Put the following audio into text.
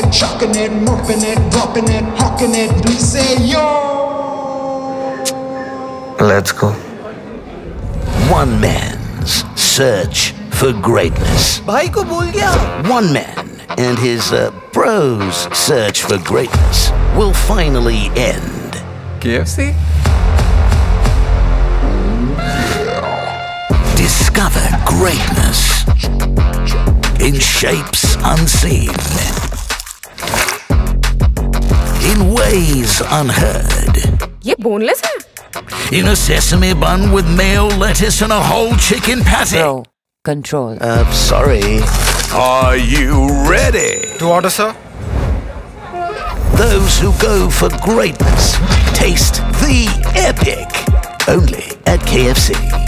it, chucking it, muffing it, dropping it, hawking it. We say yo. Let's go. One man's search for greatness. भाई को भूल गया One man and his uh, bro's search for greatness will finally end. KFC? Discover greatness in shapes unseen, Unheard. ये boneless है? In a sesame bun with mayo, lettuce and a whole chicken patty. No control. Uh, sorry. Are you ready? To order, sir. Those who go for greatness taste the epic only at KFC.